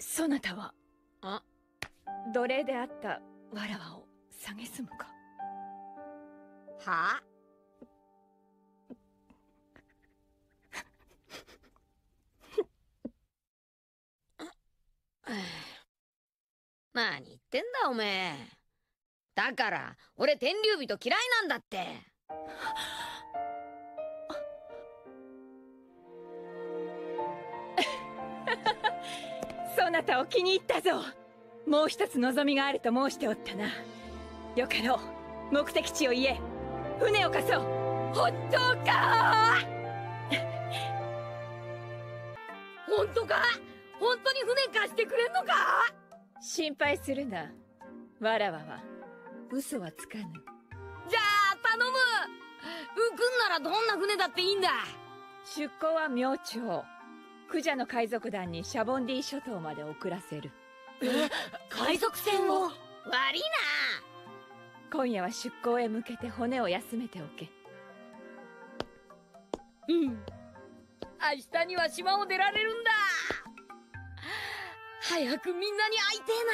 そなたはあ？奴隷であったわらわを蔑むか？は何言ってんだおめえ。だから俺天竜人嫌いなんだってそなたを気に入ったぞ。もう一つ望みがあると申しておったな。よかろう。目的地を言え。船を貸そう。本当か？本当か？本当に船貸してくれんのか？心配するな。わらわは。嘘はつかぬ。じゃあ頼む。浮くんならどんな船だっていいんだ？出港は明朝クジャの海賊団にシャボンディ諸島まで送らせる。え海賊船を？悪い今夜は出港へ向けて骨を休めておけ。なうん。明日には島を出られるんだ。早くみんなに会いてえな